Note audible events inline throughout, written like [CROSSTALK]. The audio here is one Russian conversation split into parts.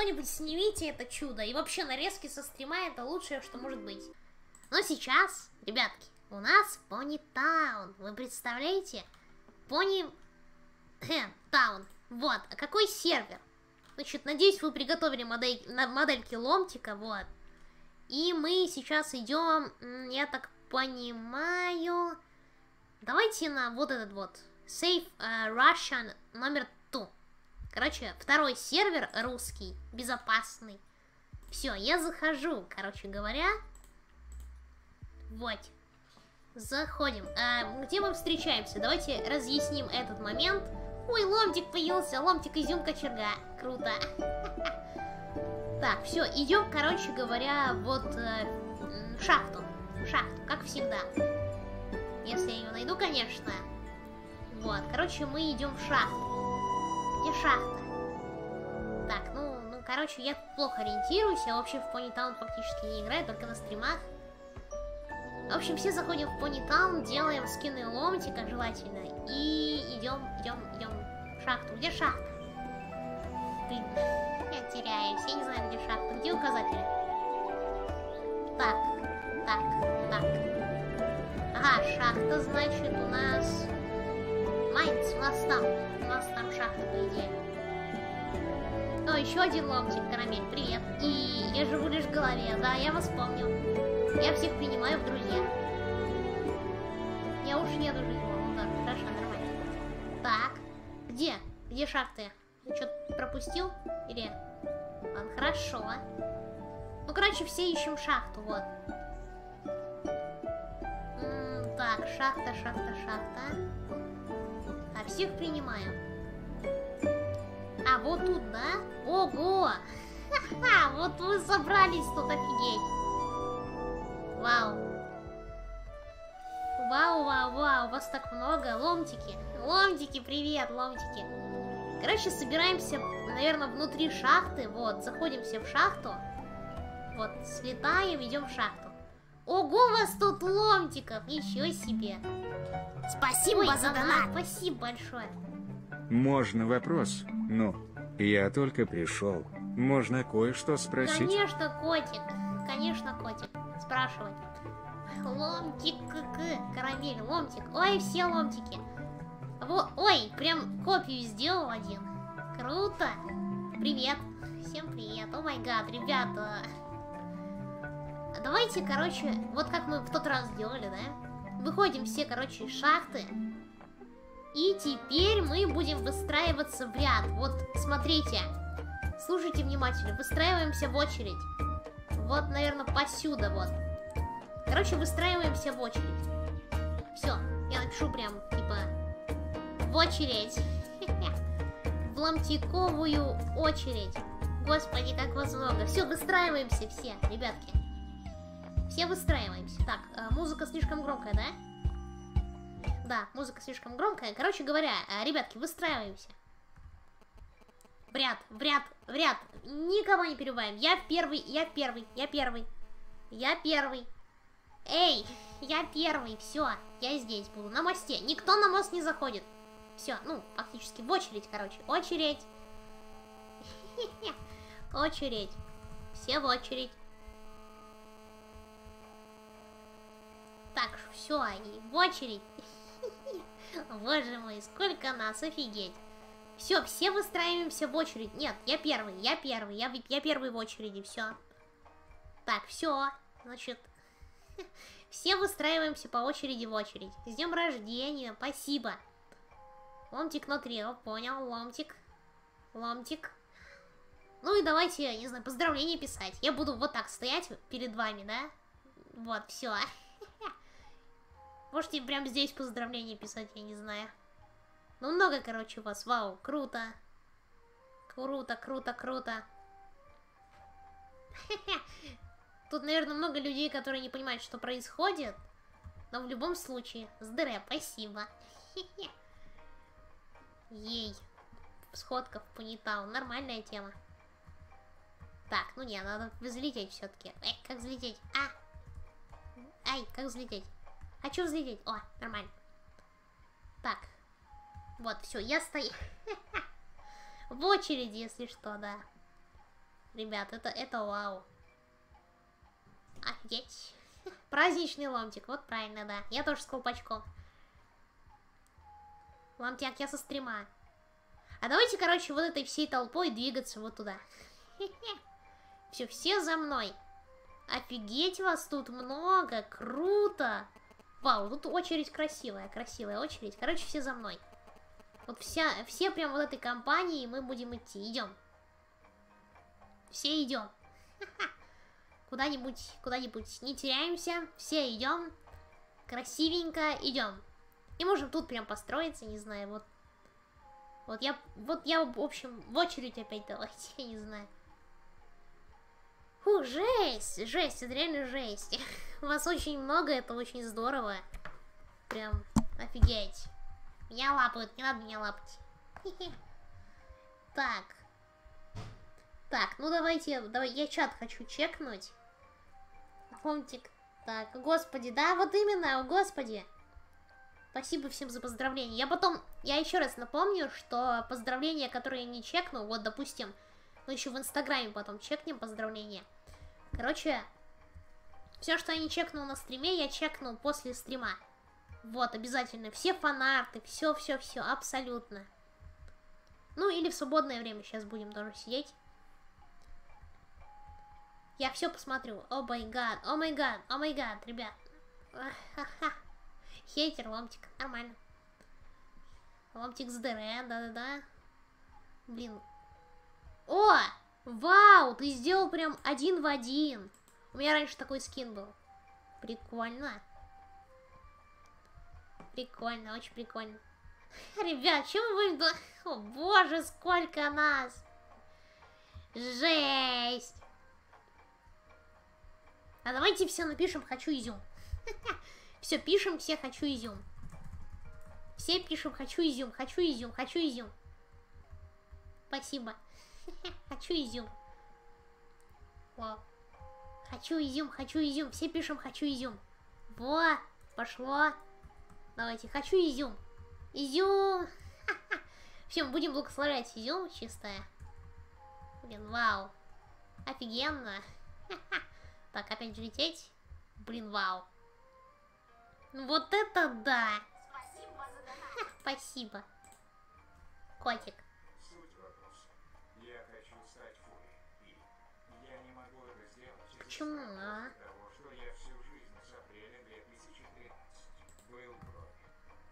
кто-нибудь снимите это чудо. И вообще нарезки со стрима это лучшее, что может быть. Но сейчас, ребятки, у нас Пони Таун. Вы представляете? Пони [COUGHS] Таун. Вот. А какой сервер? Значит, надеюсь, вы приготовили модель, модельки ломтика, вот. И мы сейчас идем, я так понимаю... Давайте на вот этот вот. Save uh, Russian номер 2. Короче, второй сервер русский, безопасный. Все, я захожу, короче говоря. Вот. Заходим. А, где мы встречаемся? Давайте разъясним этот момент. Ой, ломтик появился, ломтик изюм кочерга. Круто. [LAUGHS] Так, все, идем, короче говоря, вот э, шахту. Шахту, как всегда. Если я ее найду, конечно. Вот, короче, мы идем в шахту. Где шахта? Так, ну, ну, короче, я плохо ориентируюсь. Я вообще в Town фактически не играю, только на стримах. В общем, все заходим в Town, делаем скины ломтика желательно. И идем, идем, идем в шахту. Где шахта? Блин, я теряюсь. Я не знаю, где шахта. Где указатели? Так, так, так. Ага, шахта, значит, у нас... Майнц, у нас там. У нас там шахта, по идее. О, еще один ломтик, карамель, привет. И я живу лишь в голове, да, я вас помню. Я всех принимаю в друзья. Я уж не его. Ну да, хорошо, нормально. Так, где? Где шахты? Что-то пропустил? Или... Ладно, хорошо. Ну, короче, все ищем шахту, вот. М -м так, шахта, шахта, шахта. Всех принимаю. А, вот тут, да? Ого! Ха-ха, вот вы собрались тут, офигеть. Вау. Вау, вау, вау, у вас так много. Ломтики. Ломтики, привет, ломтики. Короче, собираемся, наверное, внутри шахты. Вот, заходим все в шахту. Вот, слетаем, идем в шахту. Ого, у вас тут ломтиков, еще себе. Спасибо Ой, за донат. Спасибо большое. Можно вопрос? Ну, я только пришел. Можно кое-что спросить? Конечно, котик. Конечно, котик. Спрашивай. Ломтик, карамель, ломтик. Ой, все ломтики. Во, ой, прям копию сделал один. Круто. Привет. Всем привет. О май гад, ребята. Давайте, короче, вот как мы в тот раз сделали, да? Выходим все, короче, из шахты. И теперь мы будем выстраиваться в ряд. Вот, смотрите. Слушайте внимательно. Выстраиваемся в очередь. Вот, наверное, посюда вот. Короче, выстраиваемся в очередь. Все, я напишу прям, типа, в очередь. [LAUGHS] В ломтиковую очередь. Господи, как вас много. Все, выстраиваемся все, ребятки. Все выстраиваемся. Так, э, музыка слишком громкая, да? Да, музыка слишком громкая. Короче говоря, э, ребятки, выстраиваемся. В ряд, в ряд, в ряд. Никого не перебиваем. Я первый, я первый, я первый. Я первый. Эй, я первый, все, я здесь буду, на мосте. Никто на мост не заходит. Все, ну, фактически в очередь, короче. Очередь. [LAUGHS] Очередь. Все в очередь. Так, все, и в очередь. [LAUGHS] Боже мой, сколько нас, офигеть. Все, все выстраиваемся в очередь. Нет, я первый, я первый, я, я первый в очереди, все. Так, все, значит, [LAUGHS] все выстраиваемся по очереди в очередь. С днем рождения, спасибо. Ломтик на три, понял, ломтик. Ломтик. Ну и давайте, не знаю, поздравления писать. Я буду вот так стоять перед вами, да? Вот, все. [LAUGHS] Можете прямо здесь поздравления писать, я не знаю. Ну, много, короче, вас. Вау, круто. Круто, круто, круто. [LAUGHS] Тут, наверное, много людей, которые не понимают, что происходит. Но в любом случае, здоровья, спасибо. [LAUGHS] Ей. Сходка в Пунитаун. Нормальная тема. Так, ну не, надо взлететь все-таки. Эй, как взлететь? А! Ай, как взлететь? Хочу взлететь. О, нормально. Так, вот, все, я стою. [LAUGHS] В очереди, если что, да. Ребят, это, это вау. Офигеть. [LAUGHS] Праздничный ломтик, вот правильно, да. Я тоже с колпачком. Ломтяк, я со стрима. А давайте, короче, вот этой всей толпой двигаться вот туда. [LAUGHS] Все, все за мной. Офигеть, вас тут много, круто. Вау, тут очередь красивая, красивая очередь. Короче, все за мной. Вот вся, все прям вот этой компании мы будем идти. Идем. Все идем. [LAUGHS] Куда-нибудь, куда-нибудь не теряемся. Все идем. Красивенько идем. И можем тут прям построиться, не знаю, вот. Вот я, вот я, в общем, в очередь опять давайте, [LAUGHS] я не знаю. Фу, жесть, жесть, это реально жесть. [LAUGHS] Вас очень много, это очень здорово. Прям офигеть. Меня лапают, не надо меня лапать. [LAUGHS] Так. Так, ну давайте, давай, я чат хочу чекнуть. Фонтик. Так, господи, да, вот именно, господи. Спасибо всем за поздравления. Я потом, я еще раз напомню, что поздравления, которые я не чекну, вот, допустим, мы еще в Инстаграме потом чекнем поздравления. Короче, все, что я не чекнул на стриме, я чекну после стрима. Вот, обязательно. Все фанарты, все-все-все, абсолютно. Ну, или в свободное время сейчас будем тоже сидеть. Я все посмотрю. О май гад, о май гад, о май гад, ребят. Хейтер, ломтик, нормально. Ломтик с ДР, да-да-да. Блин. О! Вау, ты сделал прям один в один. У меня раньше такой скин был. Прикольно. Прикольно, очень прикольно. [LAUGHS] Ребят, чем вы... [LAUGHS] О боже, сколько нас! Жесть! А давайте все напишем «хочу изюм». [LAUGHS] Все, пишем все «хочу изюм». Все пишем «хочу изюм», «хочу изюм», «хочу изюм». Спасибо. Хочу изюм. Во. Хочу изюм, хочу изюм. Все пишем хочу изюм. Во, пошло. Давайте, хочу изюм. Изюм. [LAUGHS] Всем будем благословлять изюм чистая. Блин, вау. Офигенно. [LAUGHS] Так, опять же лететь. Блин, вау. Вот это да! Спасибо. [LAUGHS] Котик. Почему, а?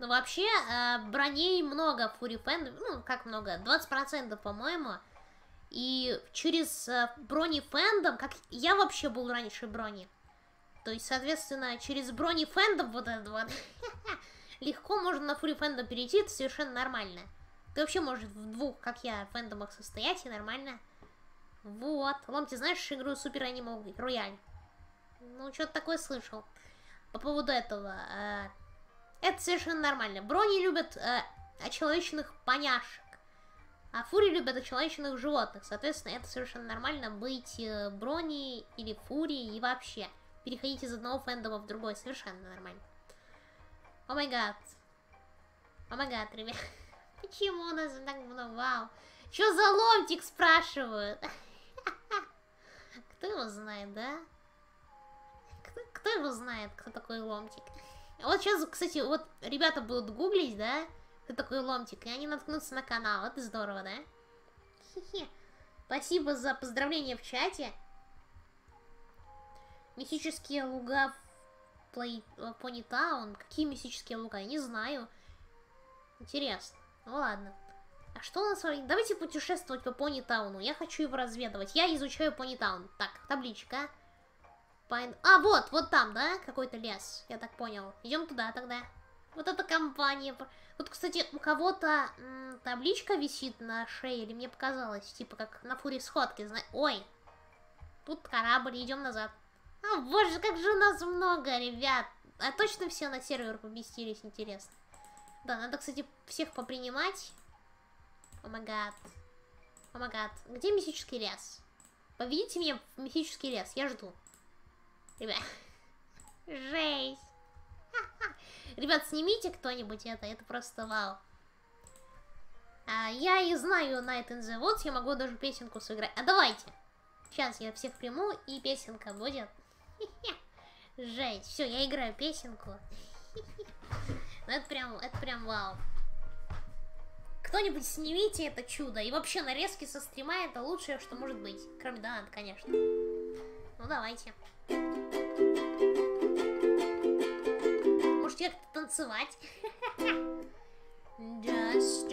Ну, вообще, э, броней много в Fury Fandom, ну, как много, 20%, по-моему. И через э, брони фэндом, как я вообще был раньше брони, то есть, соответственно, через брони фэндом вот этот вот, [LAUGHS] легко можно на Fury Fandom перейти, это совершенно нормально. Ты вообще можешь в двух, как я, фэндомах состоять, и нормально. Вот. Лом, ты знаешь игру Супер Анимал Рояль? Ну, что-то такое слышал. По поводу этого. Э, это совершенно нормально. Брони любят э, очеловеченных поняшек. А фури любят очеловеченных животных. Соответственно, это совершенно нормально быть э, брони или фури и вообще. Переходить из одного фэндома в другой. Совершенно нормально. О май гад. О май гад, ребят. [LAUGHS] Почему у нас так много? Вау. Что за ломтик спрашивают? [LAUGHS] Его знает, да? Кто, кто его знает, кто такой ломтик? Вот сейчас, кстати, вот ребята будут гуглить, да? Кто такой ломтик, и они наткнутся на канал. Это здорово, да? Хе-хе. Спасибо за поздравления в чате. Мифические луга в Плей... Понитаун. Какие мифические луга? Я не знаю. Интересно. Ну ладно. А что у нас... Давайте путешествовать по Понитауну. Я хочу его разведывать. Я изучаю Понитаун. Так, табличка. Пайн... А, вот, вот там, да? Какой-то лес. Я так понял. Идем туда тогда. Вот эта компания. Вот, кстати, у кого-то табличка висит на шее, или мне показалось, типа как на фуре сходки. Зна... Ой, тут корабль, идем назад. А, боже, как же у нас много, ребят. А точно все на сервер поместились, интересно. Да, надо, кстати, всех попринимать. О май гад. О май гад. Где мифический лес? Поведите меня в мифический лес, я жду. Ребят. [LAUGHS] Жесть. [LAUGHS] Ребят, снимите кто-нибудь это, это просто вау. А, я и знаю Night in the Woods, я могу даже песенку сыграть. А давайте. Сейчас я всех приму, и песенка будет. [LAUGHS] Жесть. Все, я играю песенку. Ну это прям, это прям вау. Кто-нибудь снимите это чудо. И вообще нарезки со стрима это лучшее, что может быть. Кроме доната, конечно. Ну давайте. Может как-то танцевать? [LAUGHS] Just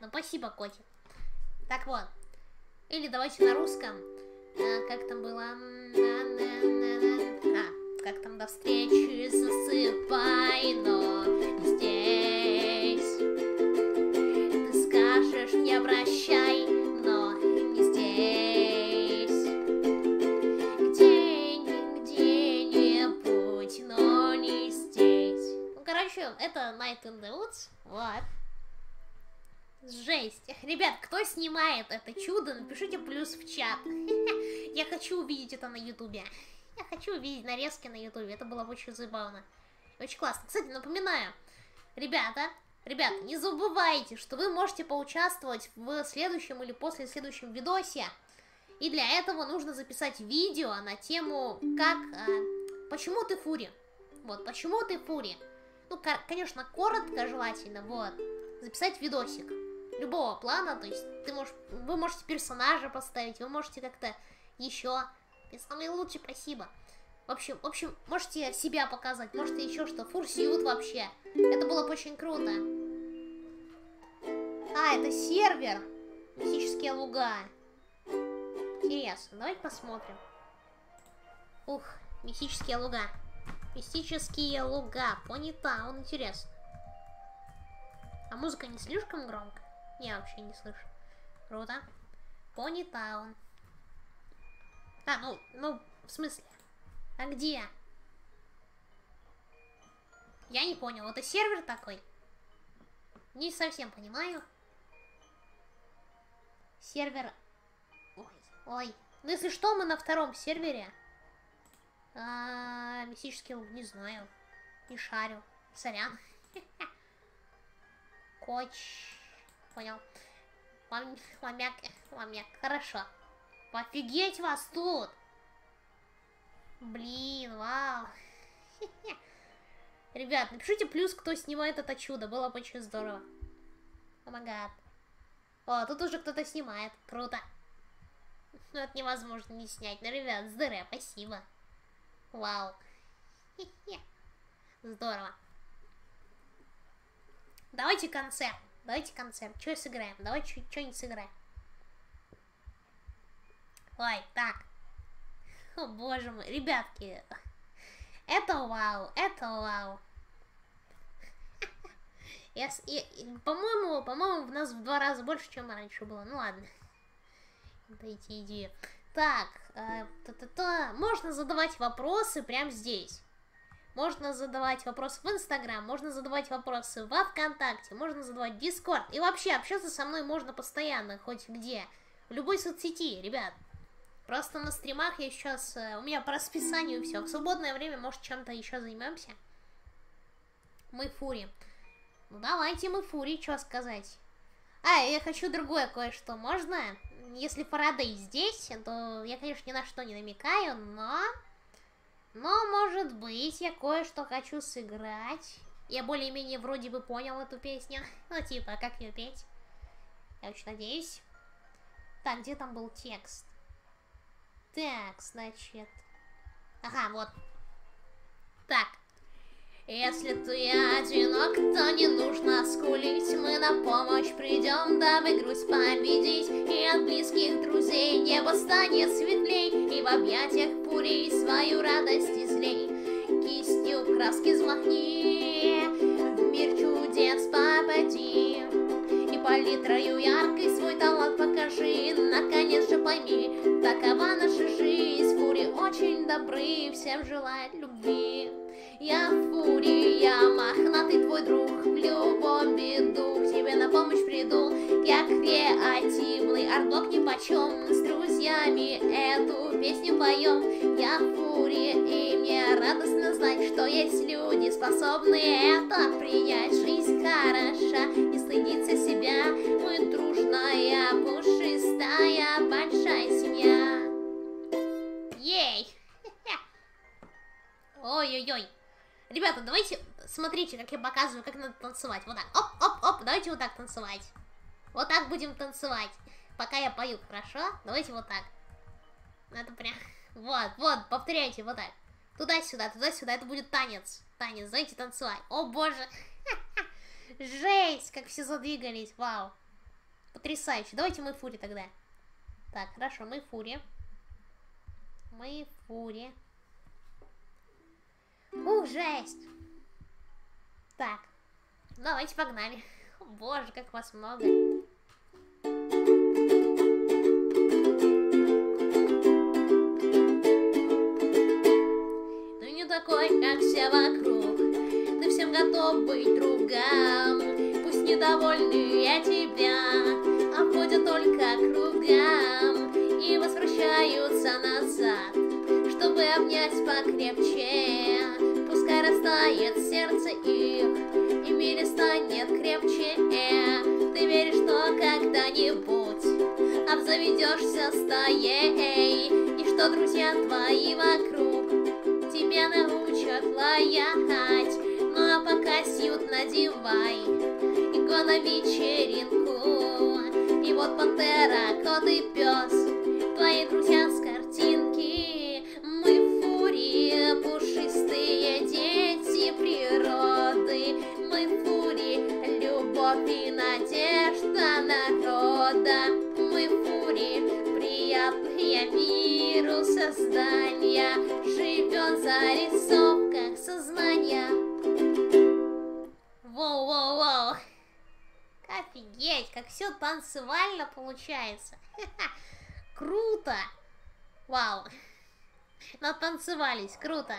Понятно, спасибо, котик. Так вот. Или давайте на русском. А, как там было? А, как там до встречи засыпай, но здесь. Ты скажешь мне прощай, но не здесь. Где-нибудь, но не здесь. Ну, короче, это Night in the Woods. Вот. Жесть. Ребят, кто снимает это чудо, напишите плюс в чат. [LAUGHS] Я хочу увидеть это на ютубе. Я хочу увидеть нарезки на ютубе. Это было бы очень забавно. Очень классно. Кстати, напоминаю, ребята, ребята, не забывайте, что вы можете поучаствовать в следующем или после следующем видосе. И для этого нужно записать видео на тему, как, а, почему ты фури. Вот, почему ты фури. Ну, конечно, коротко желательно, вот. Записать видосик любого плана, то есть ты можешь, вы можете персонажа поставить, вы можете как-то еще. И самый лучший, спасибо. В общем, в общем, можете себя показать, можете еще что, фурсиют вообще. Это было бы очень круто. А, это сервер. Мистические луга. Интересно, давайте посмотрим. Ух, мистические луга. Мистические луга. Понятно, он интересно. А музыка не слишком громкая? Я вообще не слышу. Круто. Пони Таун. А, ну, ну, в смысле? А где? Я не понял, это сервер такой? Не совсем понимаю. Сервер... Ой. Ну, если что, мы на втором сервере. А, мистический не знаю. Не шарю. Сорян. [LAUGHS] Коч понял. Лам... Ламяк, ламяк, хорошо. Офигеть вас тут! Блин, вау. [LAUGHS] Ребят, напишите плюс, кто снимает это чудо. Было бы очень здорово. Май О, тут уже кто-то снимает. Круто. Ну, это невозможно не снять. Ну, ребят, здорово, спасибо. Вау. [LAUGHS] Здорово. Давайте концерт. Давайте концерт. Что сыграем? Давай что-нибудь сыграем. Ой, так. О, боже мой. Ребятки. Это вау. Это вау. [LAUGHS] Я, я, по-моему, по-моему, в нас в два раза больше, чем раньше было. Ну ладно. Дайте идею. Так, э, та -та -та. можно задавать вопросы прямо здесь. Можно задавать вопросы в Инстаграм, можно задавать вопросы во Вконтакте, можно задавать в Дискорд. И вообще общаться со мной можно постоянно, хоть где. В любой соцсети, ребят. Просто на стримах я сейчас... Э, у меня по расписанию все. В свободное время, может, чем-то еще займемся. Мы фури. Ну, давайте мы фури, что сказать. А, я хочу другое кое-что. Можно? Если Фарадей здесь, то я, конечно, ни на что не намекаю, но... Может быть, я кое-что хочу сыграть. Я более-менее вроде бы понял эту песню. [LAUGHS] Ну, типа, как ее петь. Я очень надеюсь. Так, где там был текст? Так, значит... Ага, вот. Так. Если ты одинок, то не нужно скулить Мы на помощь придем, дабы грусть победить И от близких друзей небо станет светлей И в объятиях пурей свою радость излей краски взмахни, в мир чудес попади. И палитрою яркой свой талант покажи Наконец же пойми, такова наша жизнь. Фурри очень добры, всем желают любви. Я фурри, мохнатый твой друг, в любую беду тебе на помощь приду. Я креативный, art block нипочем, с друзьями эту песню поем. Я фурри, и мне радостно знать, что есть люди, способные это принять. Жизнь хороша, не стыдиться себя, мы дружная, пушистая, большая семья. Ей! [LAUGHS] Ой-ой-ой. Ребята, давайте, смотрите, как я показываю, как надо танцевать. Вот так, давайте вот так танцевать. Вот так будем танцевать, пока я пою, хорошо? Давайте вот так. Это прям, [LAUGHS] вот, вот, повторяйте, вот так. Туда-сюда, туда-сюда, это будет танец. Танец, давайте танцевать. О боже, [LAUGHS] жесть, как все задвигались, вау. Потрясающе, давайте мы фури тогда. Так, хорошо, мы фури. Мы фури. Ух, жесть. Так, давайте погнали. Боже, как вас много. Ты не такой, как все вокруг. Ты всем готов быть другом. Пусть недовольны я тебя, обходят только кругом и возвращаются назад, чтобы обнять покрепче. Пускай растает сердце их, мире станет крепче. Ты веришь, что когда-нибудь обзаведешься стаей, и что друзья твои вокруг тебя научат лаять. Ну а пока сьют надевай, иго на вечеринку. И вот пантера, кот и пес, твои друзья с танцевально получается. [LAUGHS] Круто. Вау. Натанцевались, круто.